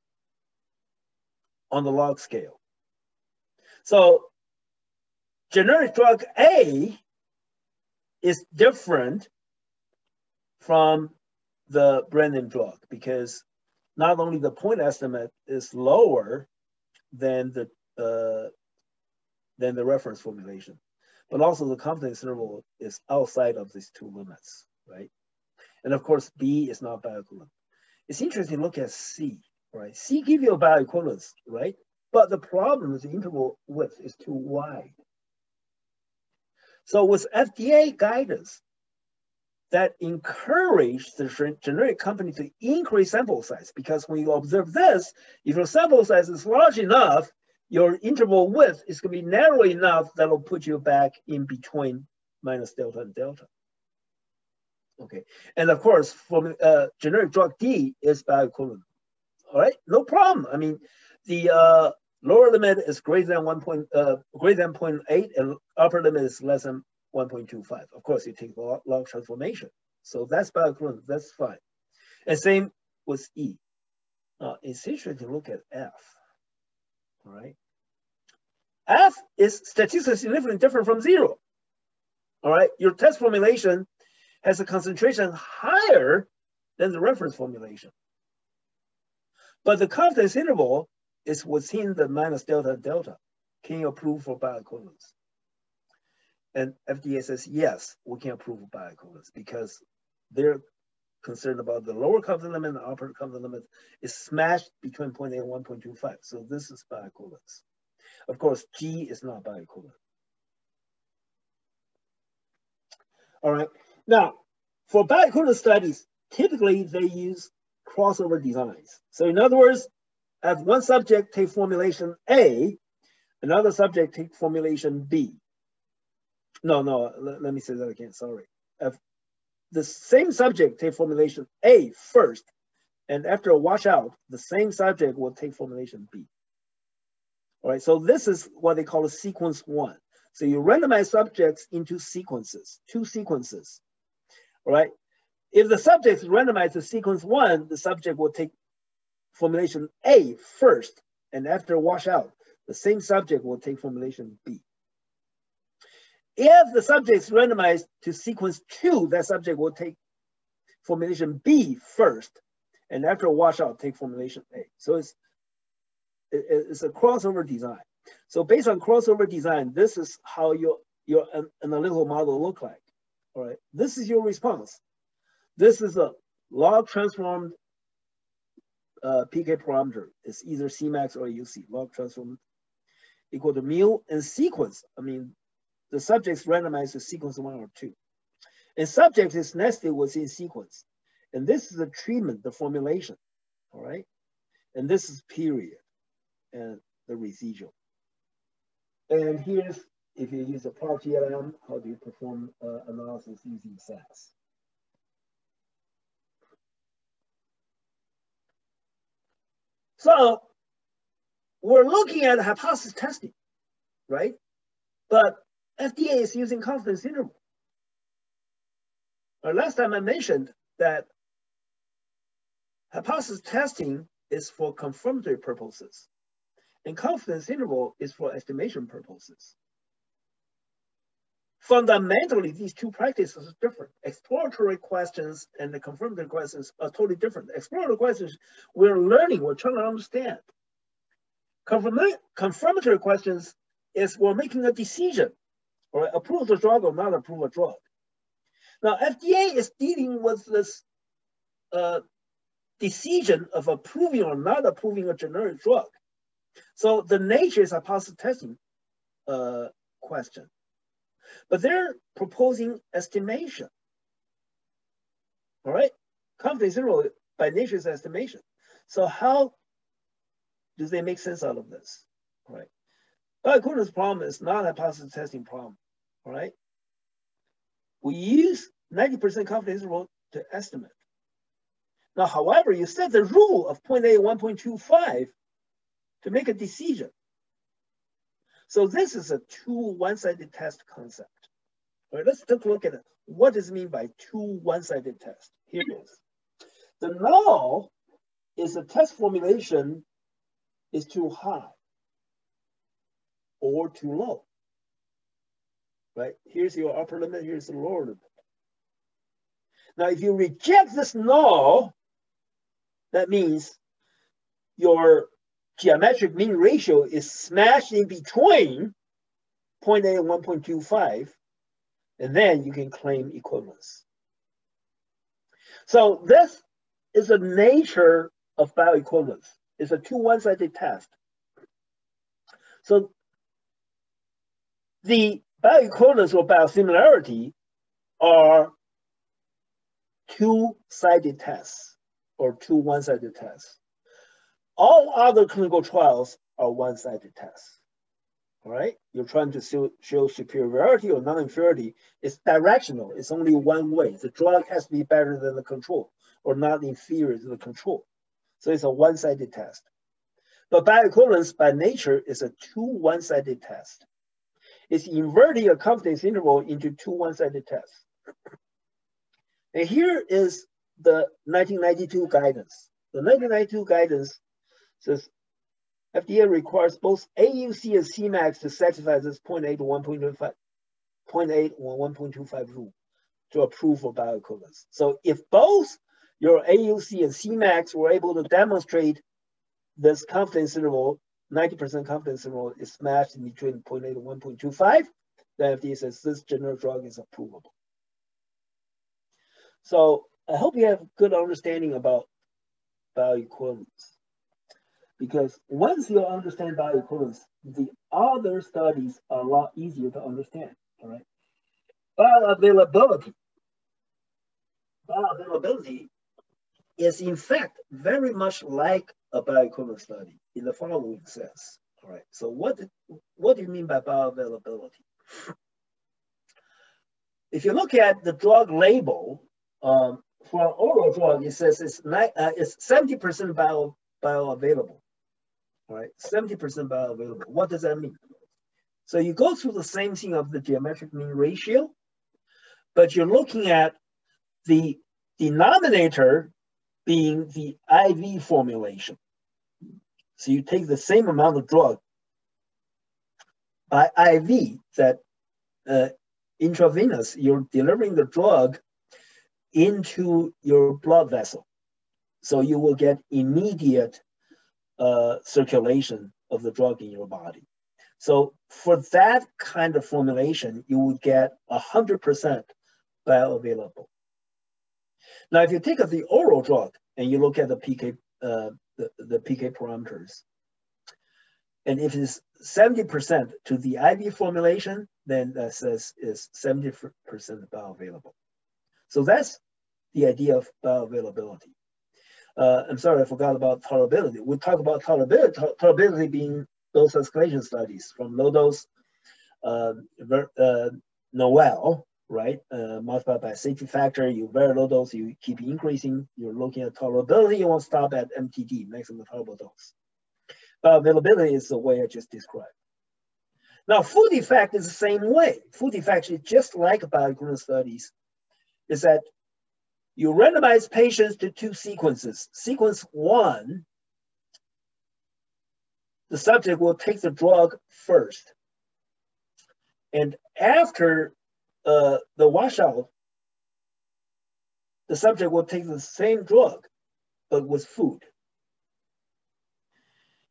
on the log scale. So generic drug A is different from the brand drug because not only the point estimate is lower than the uh, than the reference formulation, but also the confidence interval is outside of these two limits, right? And of course, B is not bioequivalent. It's interesting to look at C, right? C give you a bioequivalence, right? But the problem is the interval width is too wide. So with FDA guidance, that encourage the generic company to increase sample size because when you observe this, if your sample size is large enough, your interval width is going to be narrow enough that will put you back in between minus delta and delta. Okay, and of course, for uh, generic drug D is bioequivalent. All right, no problem. I mean, the uh, lower limit is greater than one point, uh, greater than 0.8, and upper limit is less than 1.25. Of course, you take log, log transformation. So that's bioequivalent, that's fine. And same with E. Uh, it's interesting to look at F, right? F is statistically significantly different from zero, all right? Your test formulation has a concentration higher than the reference formulation. But the confidence interval is within the minus delta delta. Can you approve for bioequivalence? And FDA says, yes, we can approve bioequivalence because they're concerned about the lower confidence limit and the upper confidence limit is smashed between 0.8 and 1.25. So this is bioequivalence. Of course, G is not bioequivalent. All right. Now, for bioequivalent studies, typically they use crossover designs. So in other words, have one subject take formulation A, another subject take formulation B. No, no, let, let me say that again, sorry. The same subject take formulation A first, and after a washout, the same subject will take formulation B. All right, so this is what they call a sequence one. So you randomize subjects into sequences, two sequences. All right, if the subject is randomized to sequence one, the subject will take formulation A first, and after washout, the same subject will take formulation B. If the subject is randomized to sequence two, that subject will take formulation B first, and after a washout, take formulation A. So it's, it's a crossover design. So based on crossover design, this is how your, your analytical model look like. All right, this is your response. This is a log transformed uh, PK parameter. It's either Cmax or UC, log transformed equal to mu and sequence. I mean, the subjects randomized to sequence one or two. And subject is nested within sequence. And this is the treatment, the formulation, all right? And this is period and the residual. And here's, if you use a PROC GLM, how do you perform uh, analysis using SAS? So we're looking at hypothesis testing, right? But FDA is using confidence interval. Uh, last time I mentioned that hypothesis testing is for confirmatory purposes, and confidence interval is for estimation purposes. Fundamentally, these two practices are different. Exploratory questions and the confirmatory questions are totally different. Exploratory questions, we're learning, we're trying to understand. Confirmatory questions is we're making a decision, or approve the drug or not approve a drug. Now, FDA is dealing with this uh, decision of approving or not approving a generic drug. So the nature is a positive testing uh, question. But they're proposing estimation. All right? Confidence interval by nature is estimation. So how do they make sense out of this? All right. Bioequivalence problem is not a hypothesis testing problem. All right. We use 90% confidence interval to estimate. Now, however, you set the rule of 0.8, 1.25 to make a decision. So this is a two one-sided test concept. All right, let's take a look at. What does it mean by two one-sided test? Here it is. The null is a test formulation is too high or too low. Right? Here's your upper limit, here's the lower limit. Now, if you reject this null, that means your geometric mean ratio is smashed in between 0.8 and 1.25, and then you can claim equivalence. So this is the nature of bioequivalence. It's a two one-sided test. So the bioequivalence or biosimilarity are two-sided tests or two one-sided tests. All other clinical trials are one-sided tests. All right, you're trying to show, show superiority or non-inferiority. It's directional. It's only one way. The drug has to be better than the control or not inferior to the control. So it's a one-sided test. But bioequivalence by nature is a two one-sided test. It's inverting a confidence interval into two one-sided tests. And here is the 1992 guidance. The 1992 guidance says FDA requires both AUC and Cmax to satisfy this 0.8 to 1.25, 0.8 or 1.25 rule to approve for bioequivalence. So if both your AUC and Cmax were able to demonstrate this confidence interval, 90% confidence interval is smashed in between 0.8 and 1.25, the FDA says this general drug is approvable. So I hope you have good understanding about bioequivalence. Because once you understand bioequivalence, the other studies are a lot easier to understand, all right? Bioavailability. Bioavailability is in fact very much like a bioequivalence study in the following sense. All right. So what what do you mean by bioavailability? If you look at the drug label um, for an oral drug, it says it's uh, it's seventy percent bio bioavailable. Right, seventy percent bioavailable. What does that mean? So you go through the same thing of the geometric mean ratio, but you're looking at the denominator being the IV formulation. So you take the same amount of drug by IV that uh, intravenous, you're delivering the drug into your blood vessel. So you will get immediate uh, circulation of the drug in your body. So for that kind of formulation, you would get 100% bioavailable. Now, if you take the oral drug and you look at the PK, uh, the, the PK parameters, and if it's 70% to the IV formulation, then that says is 70% bioavailable. So that's the idea of bioavailability. Uh, I'm sorry, I forgot about tolerability. We talk about tolerability, tolerability being dose escalation studies from low dose uh, uh, NOEL right? Uh, multiplied by safety factor, you very low dose, you keep increasing, you're looking at tolerability, you won't stop at MTD, maximum tolerable dose. Bioavailability is the way I just described. Now, food effect is the same way. Food effect is just like bioequivalence studies, is that You randomize patients to two sequences. Sequence one, the subject will take the drug first. And after uh, the washout, the subject will take the same drug, but with food.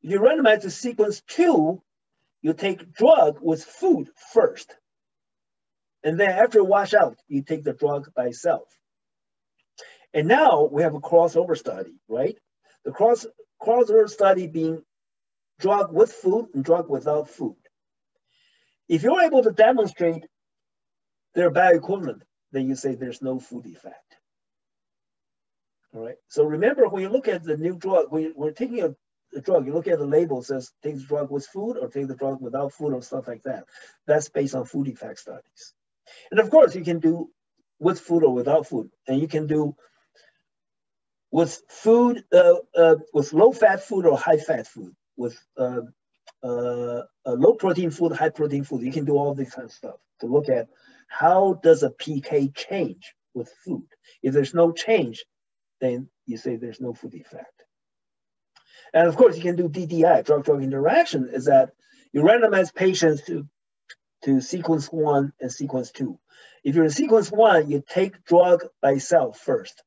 If you randomize to sequence two, you take drug with food first. And then after washout, you take the drug by itself. And now we have a crossover study, right? The cross crossover study being drug with food and drug without food. If you're able to demonstrate their bioequivalent, then you say there's no food effect. All right. So remember, when you look at the new drug, we, we're taking a, a drug, you look at the label, says take the drug with food or take the drug without food or stuff like that. That's based on food effect studies. And of course, you can do with food or without food. And you can do with food, uh, uh, with low fat food or high fat food, with uh, uh low protein food, high protein food. You can do all this kind of stuff to look at how does a PK change with food. If there's no change, then you say there's no food effect. And of course, you can do DDI, drug-drug interaction, is that you randomize patients to to sequence one and sequence two. If you're in sequence one, you take drug by itself first.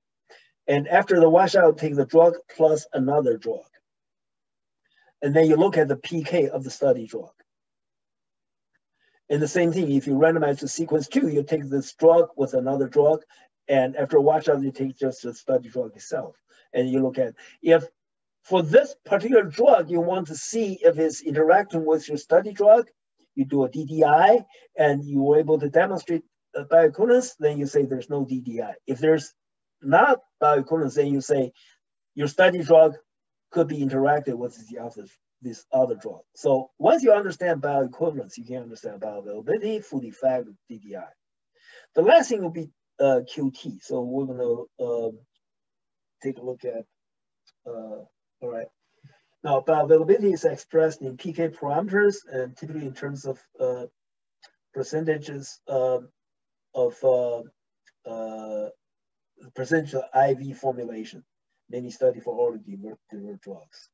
And after the washout, take the drug plus another drug. And then you look at the PK of the study drug. And the same thing, if you randomize to sequence two, you take this drug with another drug. And after a washout, you take just the study drug itself. And you look at if for this particular drug, you want to see if it's interacting with your study drug, you do a DDI and you were able to demonstrate bioequivalence, then you say there's no DDI. If there's not bioequivalence, then you say your study drug could be interacted with the other, this other drug. So once you understand bioequivalence, you can understand bioavailability, food effect, DDI. The last thing will be uh, QT. So we're gonna um, take a look at, uh, all right. Now, bioavailability is expressed in PK parameters and typically in terms of uh, percentages uh, of uh, uh, percentage of IV formulation, many study for oral delivered drugs.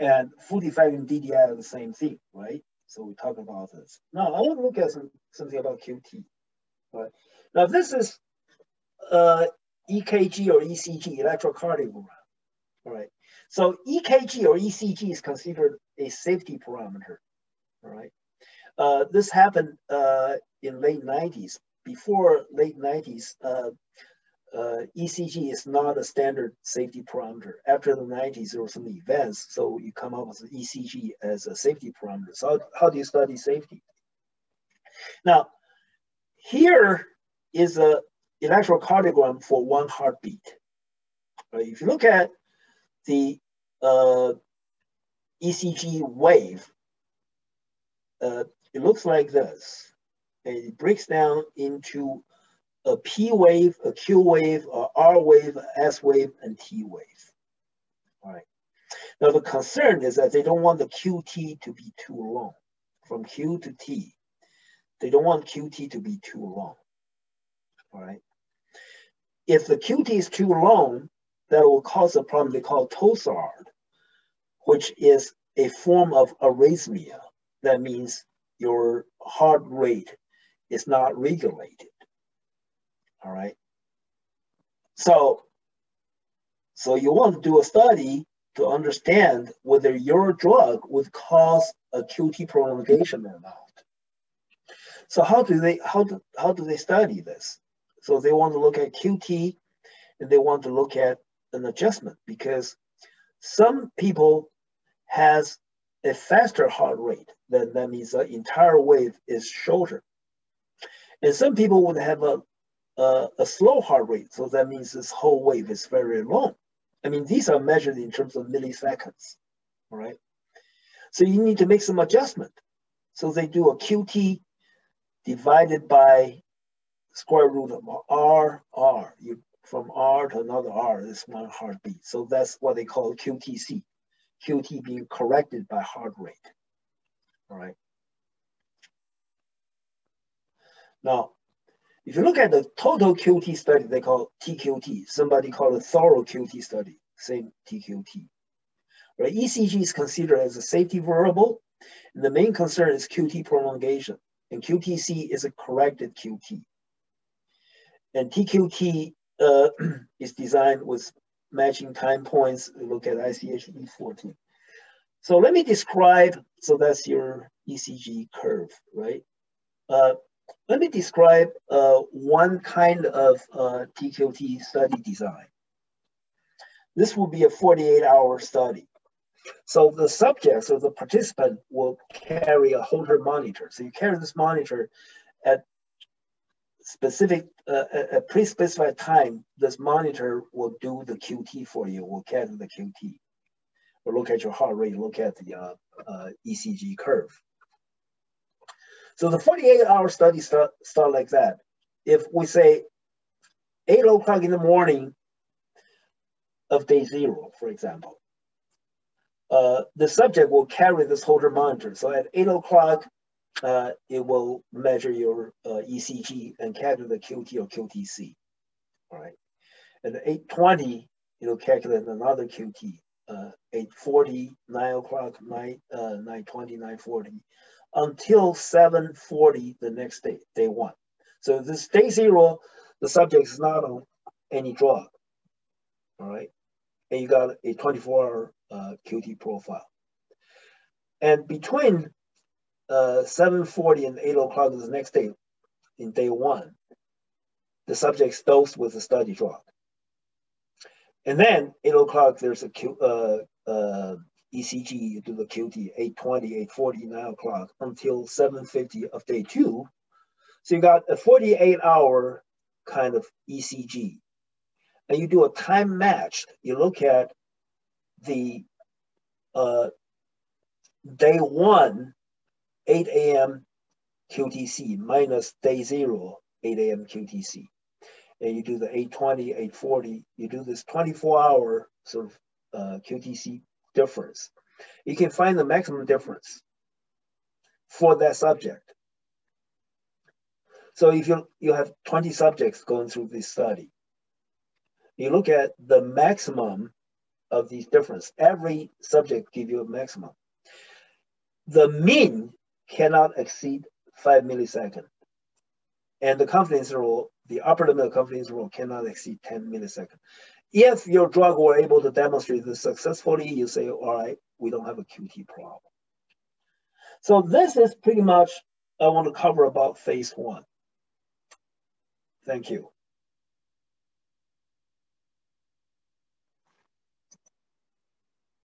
And food effect and DDI are the same thing, right? So we talk about this. Now, I want to look at some, something about QT. Right? Now, this is uh, EKG or ECG, electrocardiogram. Right. So EKG or ECG is considered a safety parameter, all right? Uh, this happened uh, in late 90s. Before late 90s, uh, ECG is not a standard safety parameter. After the 90s, there were some events, so you come up with ECG as a safety parameter. So how, how do you study safety? Now, here is a electrocardiogram for one heartbeat. Right? If you look at the uh, ECG wave, uh, it looks like this. And It breaks down into a P wave, a Q wave, a R wave, a S wave, and T wave. All right. Now the concern is that they don't want the QT to be too long, from Q to T. They don't want QT to be too long. All right. If the QT is too long, that will cause a problem they call torsade, which is a form of arrhythmia. That means your heart rate is not regulated. All right. So, so you want to do a study to understand whether your drug would cause a QT prolongation or not. So how do they how do how do they study this? So they want to look at QT and they want to look at an adjustment because some people has a faster heart rate, then that means the uh, entire wave is shorter. And some people would have a, a, a slow heart rate, so that means this whole wave is very long. I mean, these are measured in terms of milliseconds, all right? So you need to make some adjustment. So they do a QT divided by square root of R, R. You from R to another R is one heartbeat. So that's what they call QTC. QT being corrected by heart rate. All right. Now, If you look at the total QT study, they call TQT. Somebody called it thorough QT study, same TQT. Right? ECG is considered as a safety variable, and the main concern is QT prolongation, and QTC is a corrected QT. And TQT uh, <clears throat> is designed with matching time points. Look at ICH E14. So let me describe, so that's your ECG curve, right? Uh, let me describe uh, one kind of uh, TQT study design. This will be a 48 hour study. So the subjects or the participant will carry a Holter monitor. So you carry this monitor at specific, uh, a pre-specified time, this monitor will do the QT for you, will carry the QT. Or look at your heart rate, look at the uh, uh, ECG curve. So the 48 hour study start, start like that. If we say 8 o'clock in the morning of day zero, for example, uh, the subject will carry this Holter monitor. So at 8 o'clock, uh, it will measure your uh, ECG and calculate the QT or QTC. All right. At 8.20, it'll calculate another QT. Uh, 8.40, 9 o'clock, 9, uh, 9.20, 9.40 until 7.40 the next day, day one. So this day zero, the subject is not on any drug, all right? And you got a 24-hour uh, QT profile. And between uh, 7.40 and 8 o'clock the next day, in day one, the subject's dosed with a study drug. And then 8 o'clock, there's a Q, uh, uh, ECG, you do the QT 820, 840, 9 o'clock until 750 of day two. So you got a 48 hour kind of ECG. And you do a time match. you look at the uh, day one, 8 a.m. QTC minus day zero, 8 a.m. QTC. And you do the 820, 840, you do this 24 hour sort of uh, QTC difference. You can find the maximum difference for that subject. So if you, you have 20 subjects going through this study, you look at the maximum of these difference. Every subject give you a maximum. The mean cannot exceed five milliseconds. And the confidence rule, the upper limit of confidence rule cannot exceed 10 milliseconds. If your drug were able to demonstrate this successfully, you say, all right, we don't have a QT problem. So this is pretty much I want to cover about phase one. Thank you.